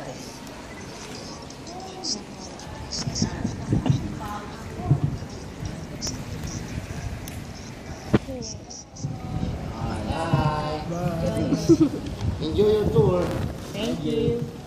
Bye. Bye. Enjoy your tour. Thank, Thank you. you.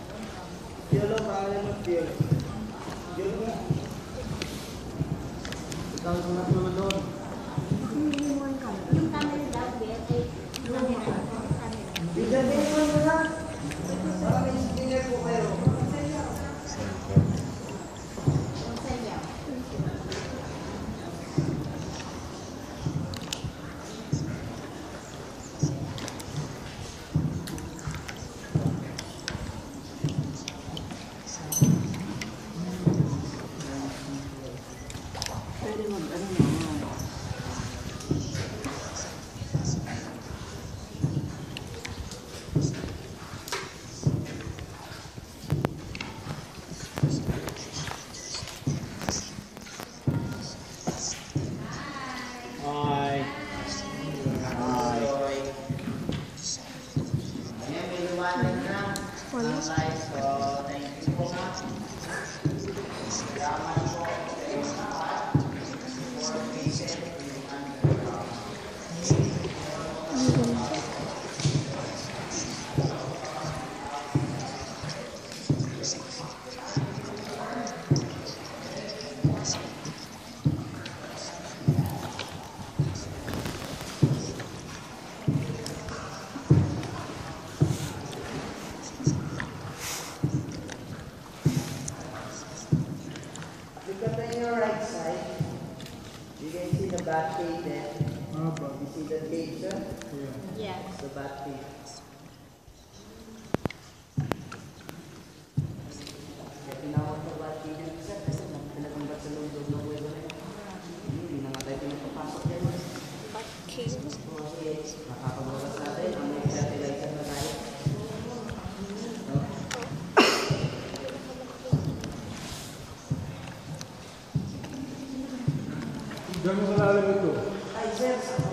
Dios nos ha dado el.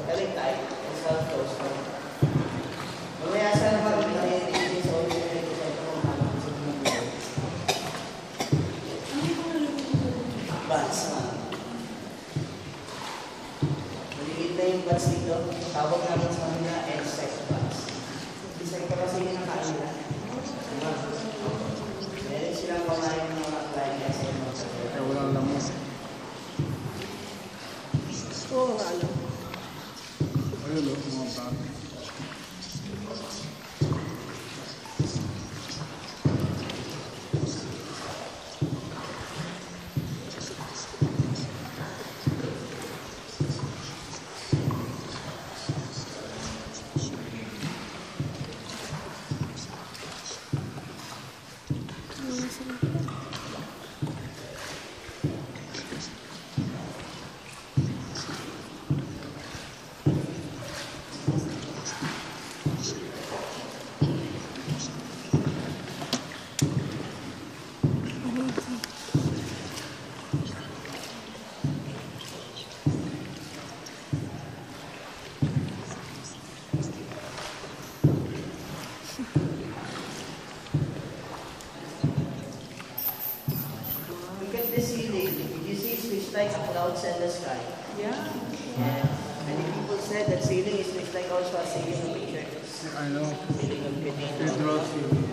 clouds and the sky. Yeah. yeah. Many people said that sailing is just like also a sailing of. I know. It draws you.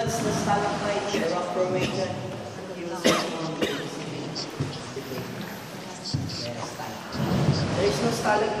That's the stalactite rock formation There is no stalactite.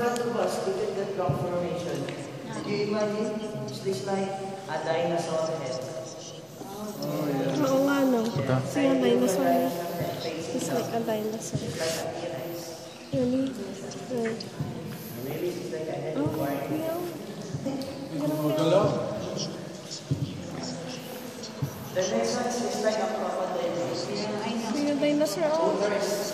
front of us, look at that rock formation. Do you imagine? It's like a dinosaur head. Oh, yeah. It's like a dinosaur. It's like a dinosaur. Really? Oh, really? Oh, yeah. The next one is like a crocodile. Yeah, It's like a dinosaur.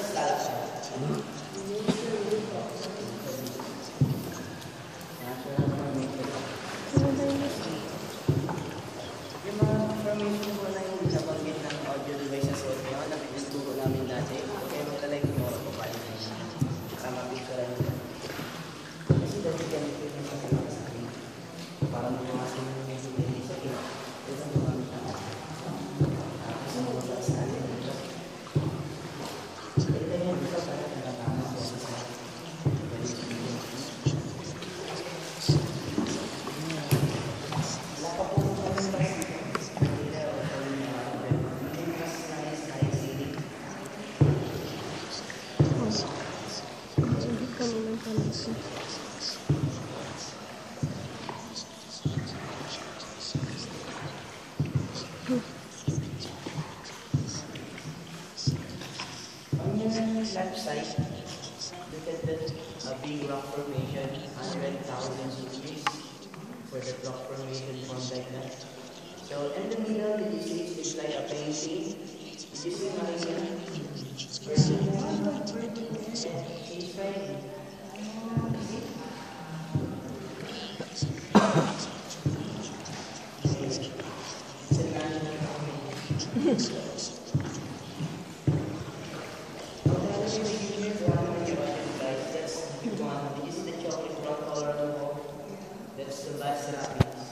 That's the last rapids.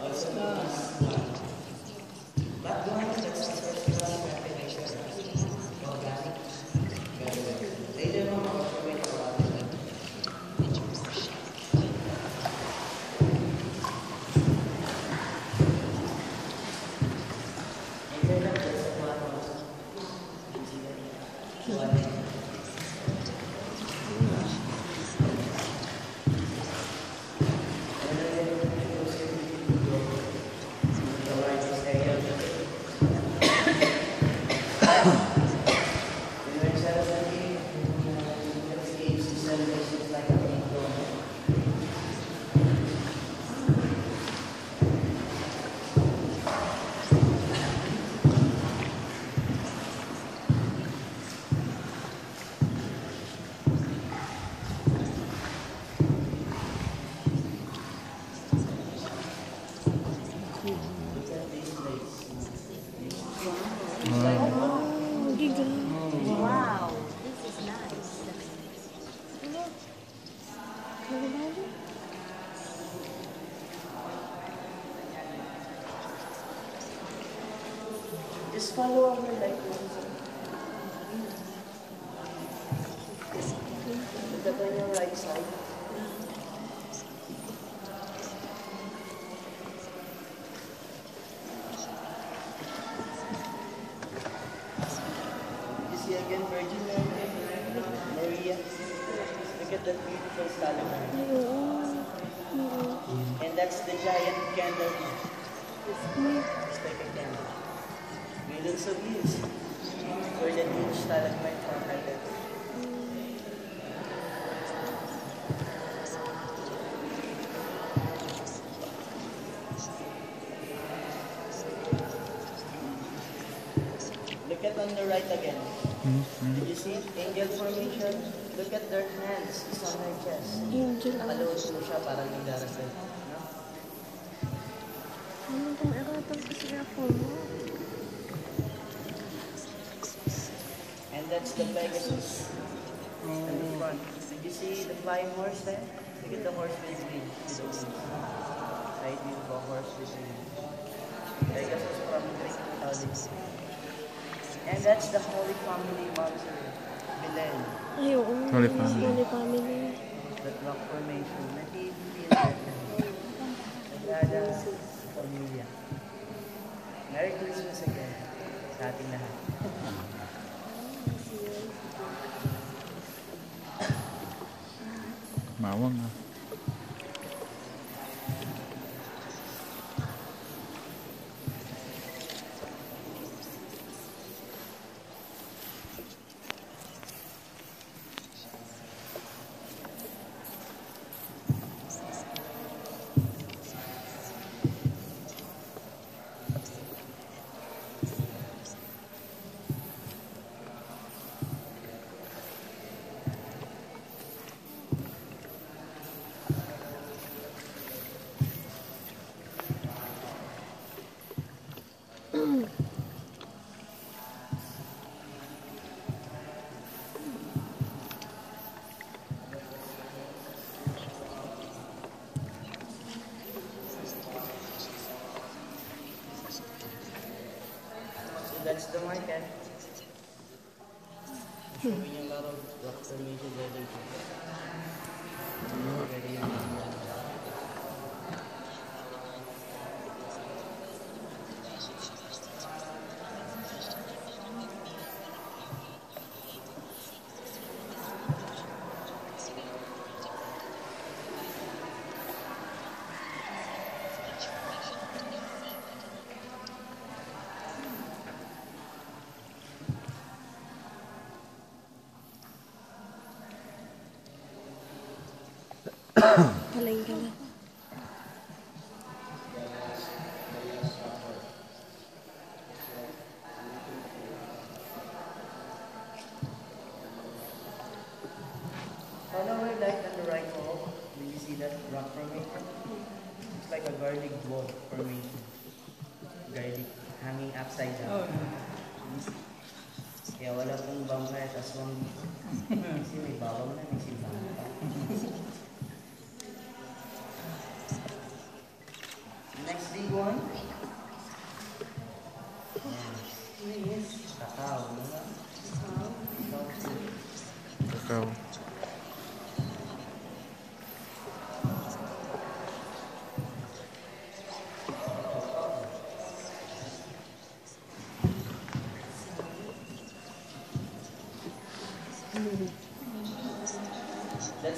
Also known as Background, that's the first class definition. Organic. Very good. Later on, I'll show you about it. And then that's the one also. You see that? One. Oh, giga. Wow, this is nice. Just follow our like Look at on the right again. Did you see it? Angel formation. Look at their hands. It's on her chest. Angel ang... Nakalood po siya parang nagdarasal. No? Ano itong eratang kasi ako mo? And that's the Pegasus in the front. Did you see the flying horse there? Look at the horse with the wings. Right a horse with wings. Pegasus from Greek mythology. And that's the Holy Family Mausoleum. Belen. Ay, oo. Holy Family. Holy Family. That rock formation. Nativity and Sagrada Familia. Merry Christmas again sa ating lahat. Mawang ah. So that's the 哈喽你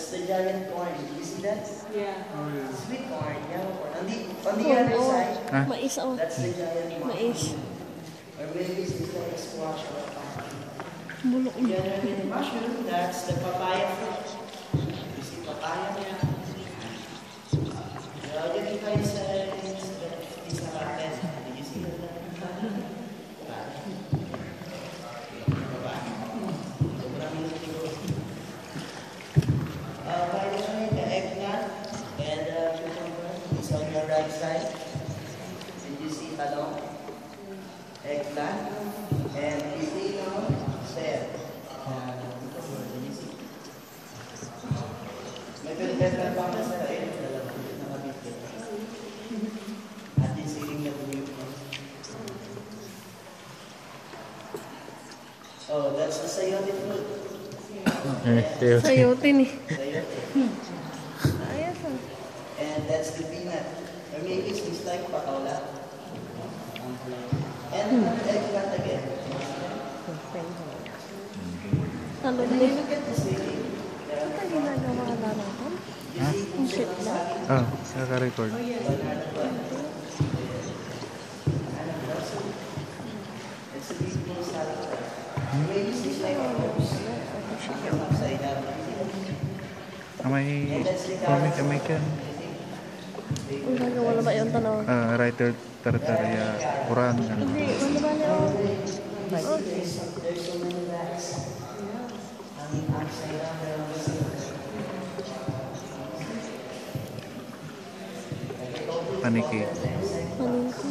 That's the giant corn. Do you see that? Yeah. Sweet corn, yellow corn. On the, on the other Oh, side, Ah. mais oh. that's the giant corn. Mais. Or maybe it's like a squash or a pumpkin. Bulok The other mushroom, that's the papaya fruit. You see papaya? Well, dito tayo sa Eh, tayo. Sayote ni. Sayote. Ayos ah. And that's the peanut. Or maybe it's just like patola. And eggplant again. Talon When ni. you look at the ceiling, there Ano are ginagawa ka na natin? Ha? Ang shit na. Ah, naka-record. banana bun. Banana blossom. It's a beautiful salad. Maybe it's just like a am I comic American uh, eh, writer tartarya orang kan Paniki. Paniki.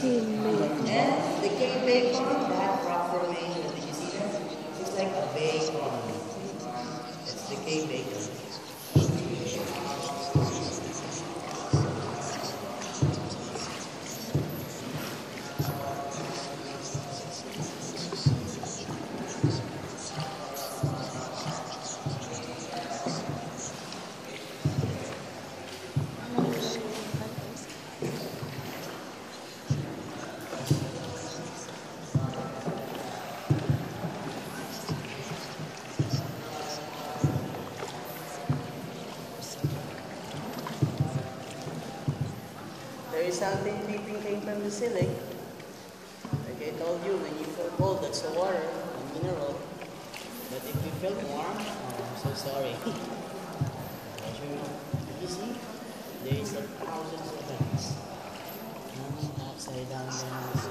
breast. Chile. And the cake bacon, that did you see that? It's like a bacon. It's the cake bacon. Thousands of vents. Coming upside down down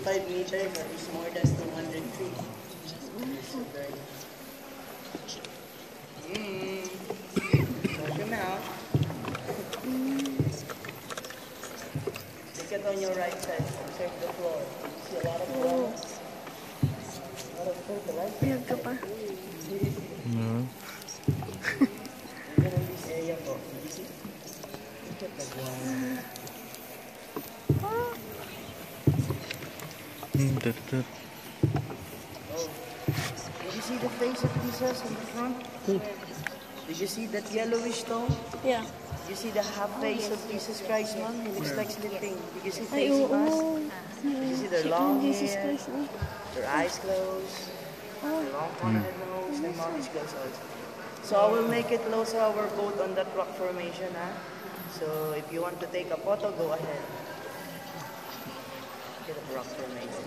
65 meters, that is more than 200 feet. So very- Mm. Your mouth. Look at on your right side, observe the floor. See a lot of Oo. floor. A lot of right? Ka pa. No. Even in this area you see? Look at the ground. Hmm, dadad. Oh. Did you see the face of Jesus in the front? Did you see that yellowish stone? Yeah. Did you see the half face of Jesus Christ, ma'am? He looks like sleeping. Did you see Ay, facing oo. us? Did you see their long Jesus hair, Christ. oh. their eyes closed, Oh. their long prominent nose, their mouth is closed also. So I will make it closer our boat on that rock formation, huh? So if you want to take a photo, go ahead. Get a rock formation.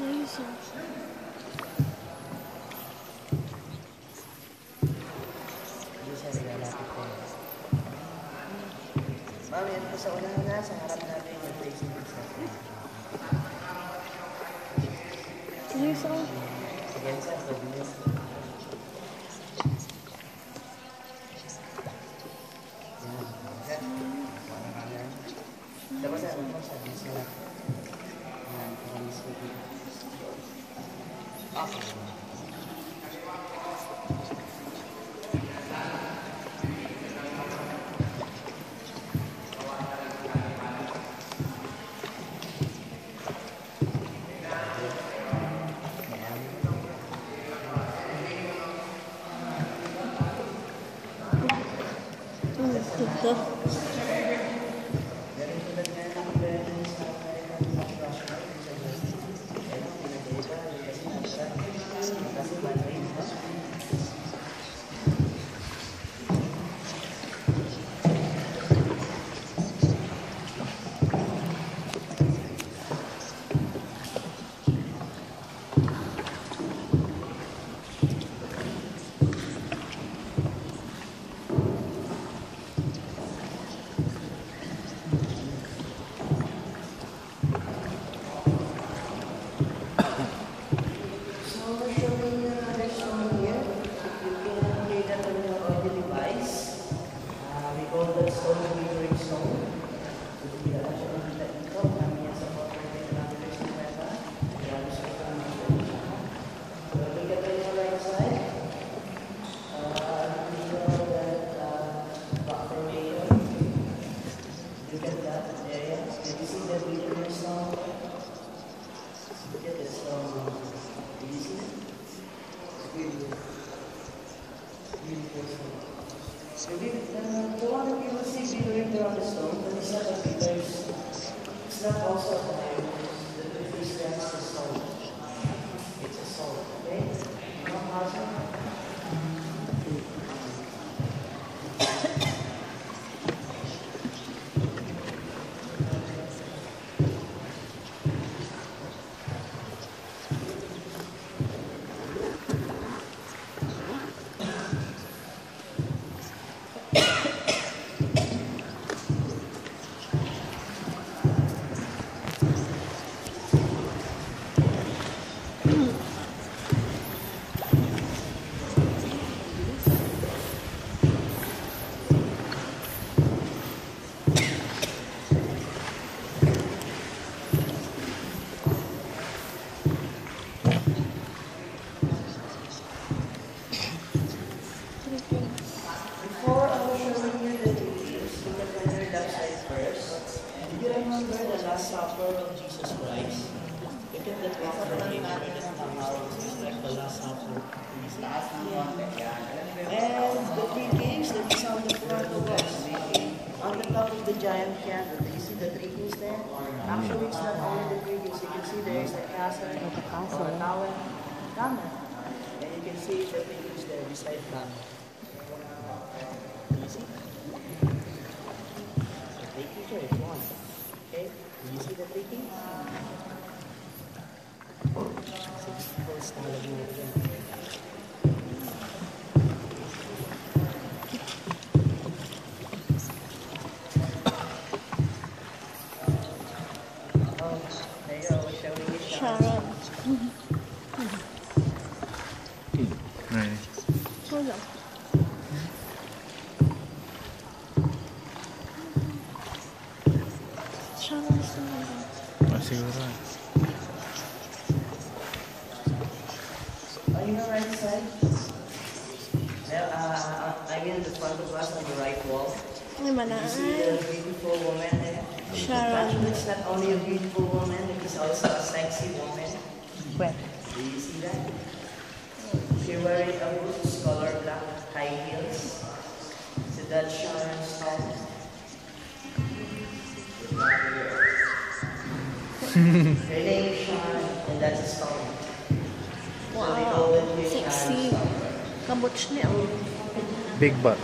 Ayos yun. Hindi siya nilalapit ko. Ma'am, yan po sa unahan na, sa harap there on the stone, but it's not a because it's not also a diamond. The truth is that's the stone. It's a stone, okay? You know how to? Before I was showing you the videos, look at the third upside first. Do you remember the Last Supper of Jesus Christ? Look at the proper picture that somehow is like the Last Supper. And the three kings that is on the front of us. On the top of the giant candle, you see the three kings there? Actually, it's not only the three kings. You can see there is the castle, the castle, or tower, Tama. And you can see the three kings there beside Tama. Easy. So take picture if you want. Okay? Do you see the three kings? Six people standing over there. Oh, there you go. We're showing you Sharon. Sharon. Này. Hold on. Sharon sino? Ah, siguro. On your right side, there, uh, I mean the front of us on the right wall. Ay, You see the beautiful woman there? Sharon. Actually, it's not only a beautiful woman, it is also a sexy woman. Where? Do you see that? She wearing a rose color black high heels. So that's Sharon Stone. Her name is Sharon, and that's a stone. So they call it here Sharon Sexy. Kamboch niya. Big butt.